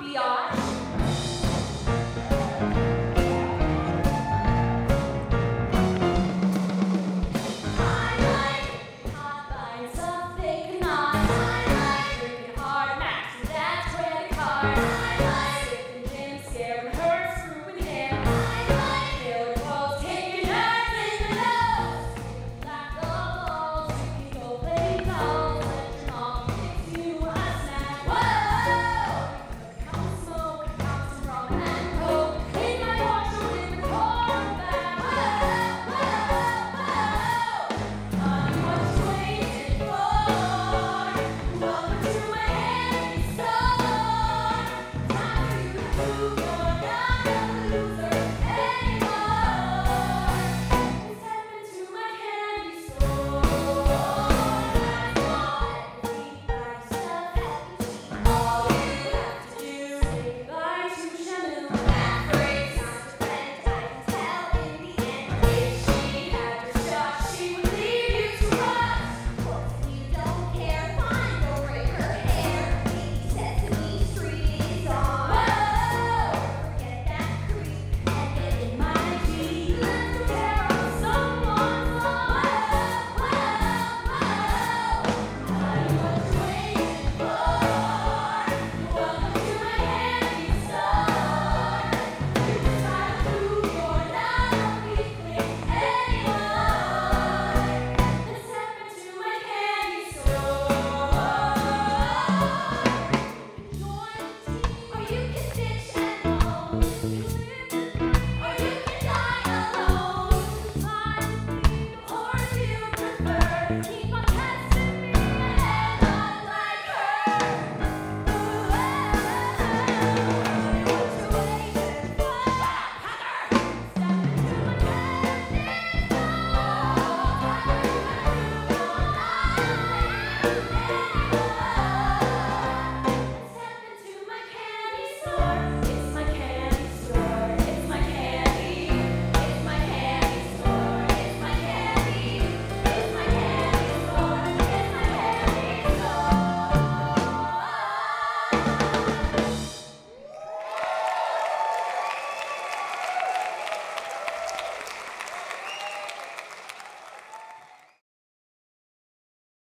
beyond.